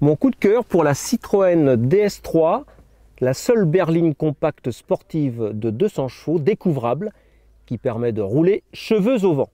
Mon coup de cœur pour la Citroën DS3, la seule berline compacte sportive de 200 chevaux découvrable qui permet de rouler cheveux au vent.